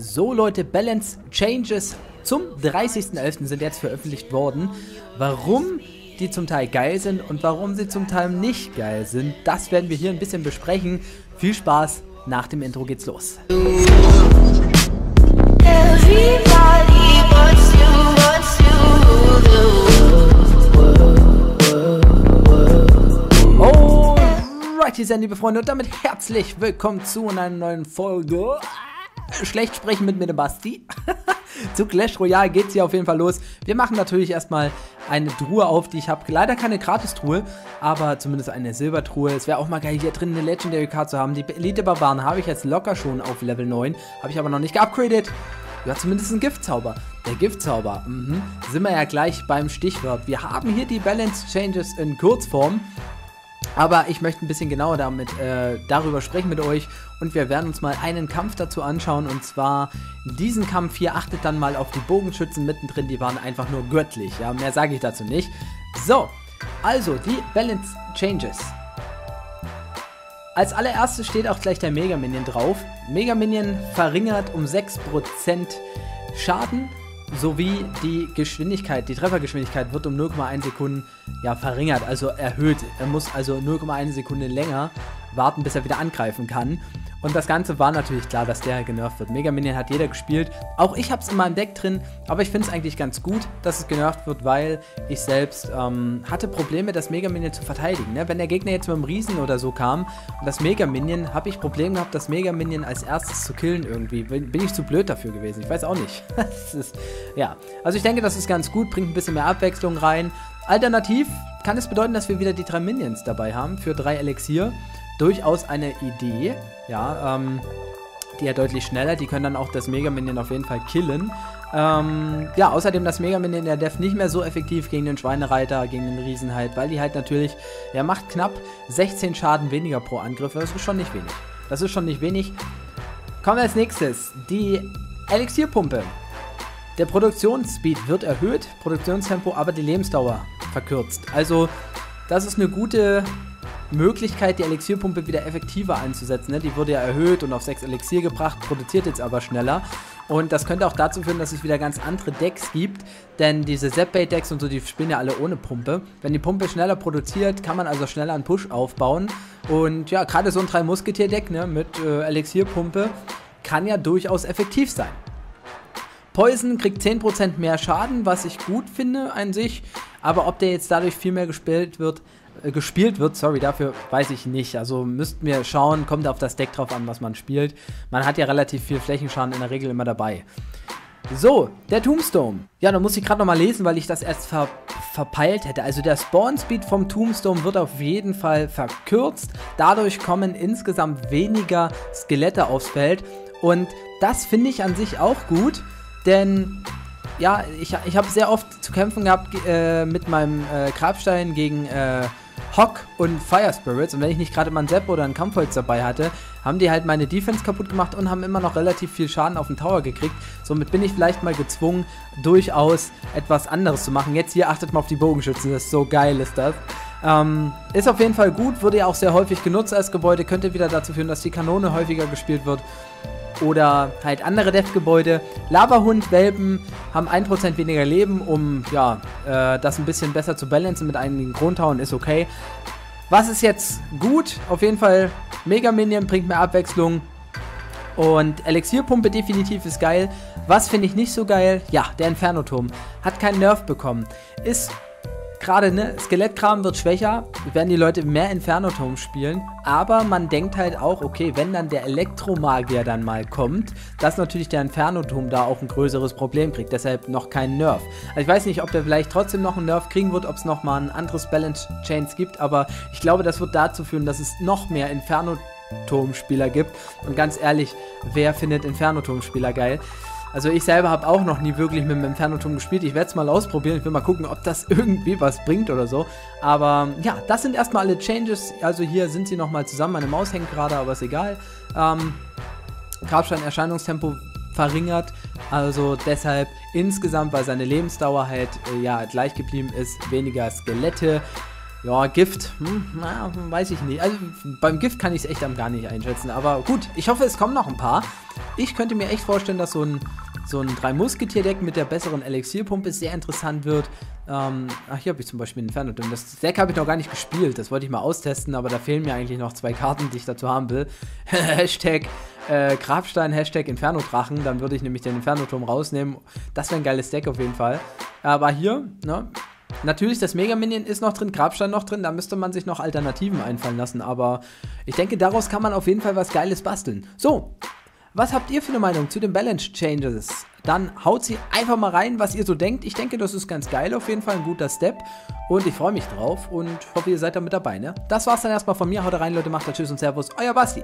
So Leute, Balance Changes zum 30.11. sind jetzt veröffentlicht worden. Warum die zum Teil geil sind und warum sie zum Teil nicht geil sind, das werden wir hier ein bisschen besprechen. Viel Spaß, nach dem Intro geht's los. Alrighty, sehr liebe Freunde und damit herzlich willkommen zu einer neuen Folge schlecht sprechen mit mir, dem Basti. Zu Clash Royale geht es hier auf jeden Fall los. Wir machen natürlich erstmal eine Truhe auf, die ich habe. Leider keine Gratistruhe, aber zumindest eine Silbertruhe. Es wäre auch mal geil, hier drin eine Legendary Card zu haben. Die Elite Barbaren habe ich jetzt locker schon auf Level 9. Habe ich aber noch nicht geupgradet. Ja, zumindest ein Giftzauber. Der Giftzauber, mhm. Sind wir ja gleich beim Stichwort. Wir haben hier die Balance Changes in Kurzform. Aber ich möchte ein bisschen genauer damit, äh, darüber sprechen mit euch und wir werden uns mal einen Kampf dazu anschauen und zwar diesen Kampf hier. Achtet dann mal auf die Bogenschützen mittendrin, die waren einfach nur göttlich. Ja, mehr sage ich dazu nicht. So, also die Balance Changes. Als allererstes steht auch gleich der Mega Minion drauf. Mega Minion verringert um 6% Schaden sowie die Geschwindigkeit, die Treffergeschwindigkeit wird um 0,1 Sekunden ja, verringert, also erhöht. Er muss also 0,1 Sekunde länger warten, bis er wieder angreifen kann. Und das Ganze war natürlich klar, dass der genervt wird. Mega Minion hat jeder gespielt. Auch ich habe es in meinem Deck drin, aber ich finde es eigentlich ganz gut, dass es genervt wird, weil ich selbst ähm, hatte Probleme, das Mega Minion zu verteidigen. Ne? Wenn der Gegner jetzt mit einem Riesen oder so kam und das Mega Minion, habe ich Probleme gehabt, das Mega Minion als erstes zu killen irgendwie. Bin, ich zu blöd dafür gewesen. Ich weiß auch nicht. ist, ja, also ich denke, das ist ganz gut, bringt ein bisschen mehr Abwechslung rein. Alternativ kann es bedeuten, dass wir wieder die drei Minions dabei haben für drei Elixier durchaus eine Idee. Ja, ähm, die ja deutlich schneller. Die können dann auch das Mega Minion auf jeden Fall killen. Ähm, ja, außerdem das Mega Minion in der Def nicht mehr so effektiv gegen den Schweinereiter, gegen den Riesen halt, weil die halt natürlich, er macht knapp 16 Schaden weniger pro Angriff. Das ist schon nicht wenig. Das ist schon nicht wenig. Kommen wir als nächstes. Die Elixierpumpe. Der Produktionsspeed wird erhöht, Produktionstempo, aber die Lebensdauer verkürzt. Also, das ist eine gute Möglichkeit, die Elixierpumpe wieder effektiver einzusetzen. Ne? Die wurde ja erhöht und auf 6 Elixier gebracht, produziert jetzt aber schneller. Und das könnte auch dazu führen, dass es wieder ganz andere Decks gibt, denn diese Zap-Bait-Decks und so, die spielen ja alle ohne Pumpe. Wenn die Pumpe schneller produziert, kann man also schneller einen Push aufbauen. Und ja, gerade so ein 3-Musketier-Deck ne, mit äh, Elixierpumpe kann ja durchaus effektiv sein. Poison kriegt 10% mehr Schaden, was ich gut finde an sich, aber ob der jetzt dadurch viel mehr gespielt wird, äh, gespielt wird, sorry, dafür weiß ich nicht. Also müssten wir schauen, kommt auf das Deck drauf an, was man spielt. Man hat ja relativ viel Flächenschaden in der Regel immer dabei. So, der Tombstone. Ja, da muss ich gerade nochmal lesen, weil ich das erst ver verpeilt hätte. Also der Spawn-Speed vom Tombstone wird auf jeden Fall verkürzt. Dadurch kommen insgesamt weniger Skelette aufs Feld. Und das finde ich an sich auch gut, denn ja, ich, ich habe sehr oft zu kämpfen gehabt äh, mit meinem äh, Grabstein gegen äh, Hock und Fire Spirits. Und wenn ich nicht gerade mal einen Sepp oder einen Kampfholz dabei hatte, haben die halt meine Defense kaputt gemacht und haben immer noch relativ viel Schaden auf den Tower gekriegt. Somit bin ich vielleicht mal gezwungen, durchaus etwas anderes zu machen. Jetzt hier achtet mal auf die Bogenschützen, das ist so geil, ist das. Ähm, ist auf jeden Fall gut, wurde ja auch sehr häufig genutzt als Gebäude, könnte wieder dazu führen, dass die Kanone häufiger gespielt wird oder halt andere Dev-Gebäude. Lavahund, Welpen haben 1% weniger Leben, um ja, äh, das ein bisschen besser zu balancen mit einigen Grundhauen, ist okay. Was ist jetzt gut? Auf jeden Fall Mega Minion bringt mehr Abwechslung. Und Elixierpumpe definitiv ist geil. Was finde ich nicht so geil? Ja, der Inferno-Turm. Hat keinen Nerf bekommen. Ist gerade, ne, Skelettkram wird schwächer, werden die Leute mehr Inferno-Turm spielen, aber man denkt halt auch, okay, wenn dann der Elektromagier dann mal kommt, dass natürlich der Inferno-Turm da auch ein größeres Problem kriegt, deshalb noch keinen Nerf. Also ich weiß nicht, ob der vielleicht trotzdem noch einen Nerf kriegen wird, ob es nochmal ein anderes Balance-Chains gibt, aber ich glaube, das wird dazu führen, dass es noch mehr Inferno-Turm-Spieler gibt und ganz ehrlich, wer findet Inferno-Turm-Spieler geil? Also ich selber habe auch noch nie wirklich mit dem Inferno-Turm gespielt. Ich werde es mal ausprobieren. Ich will mal gucken, ob das irgendwie was bringt oder so. Aber ja, das sind erstmal alle Changes. Also hier sind sie nochmal zusammen. Meine Maus hängt gerade, aber ist egal. Ähm, Grabstein Erscheinungstempo verringert. Also deshalb insgesamt, weil seine Lebensdauer halt äh, ja gleich geblieben ist, weniger Skelette. Ja, Gift, hm, na, weiß ich nicht. Also beim Gift kann ich es echt am gar nicht einschätzen. Aber gut, ich hoffe, es kommen noch ein paar. Ich könnte mir echt vorstellen, dass so ein, so ein drei Musketier-Deck mit der besseren Elixierpumpe sehr interessant wird. Ähm, ach, hier habe ich zum Beispiel ein Inferno-Ding. Das Deck habe ich noch gar nicht gespielt. Das wollte ich mal austesten, aber da fehlen mir eigentlich noch zwei Karten, die ich dazu haben will. Hashtag äh, Grabstein, Hashtag Inferno-Drachen. Dann würde ich nämlich den Inferno-Turm rausnehmen. Das wäre ein geiles Deck auf jeden Fall. Aber hier, ne, Natürlich, das Mega Minion ist noch drin, Grabstein noch drin, da müsste man sich noch Alternativen einfallen lassen, aber ich denke, daraus kann man auf jeden Fall was Geiles basteln. So, was habt ihr für eine Meinung zu den Balance Changes? Dann haut sie einfach mal rein, was ihr so denkt. Ich denke, das ist ganz geil, auf jeden Fall ein guter Step. Und ich freue mich drauf und hoffe, ihr seid da mit dabei. Ne? Das war's dann erstmal von mir. Haut rein, Leute, macht das Tschüss und Servus. Euer Basti.